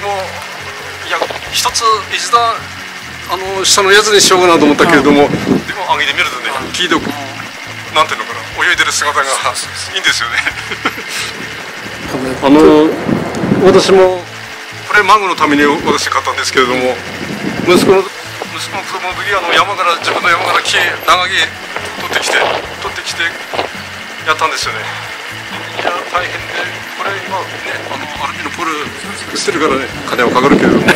もいや一つ一段あの下のやつにしようかなと思ったけれども、でも上げてみるとね、聞いておく、なんていうのかな泳いでる姿がいいんですよね。あの私もこれマグのために私買ったんですけれども息子の息子の子供の時あの山から自分の山から木長木取ってきて取ってきてやったんですよね。いや大変で今ねあのアルミのポールしてるからね金はかかるけれども。